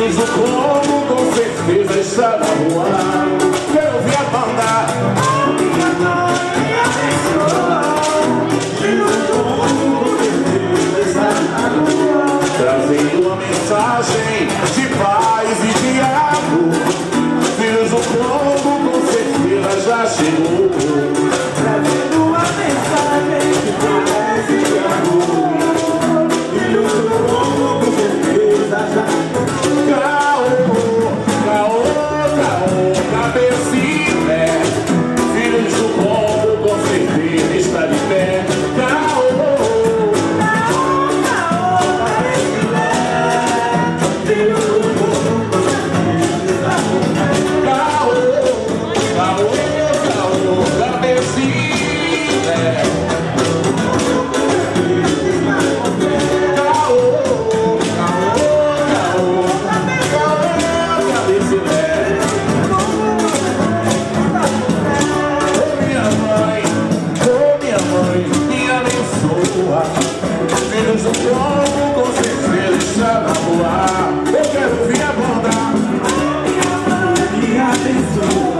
preciso como com certeza está no ar Quero ouvir a banda. Trazendo uma mensagem de paz e de amor. Filhos do povo com certeza já chegou. abençoar. Eu quero me abordar. e abençoar.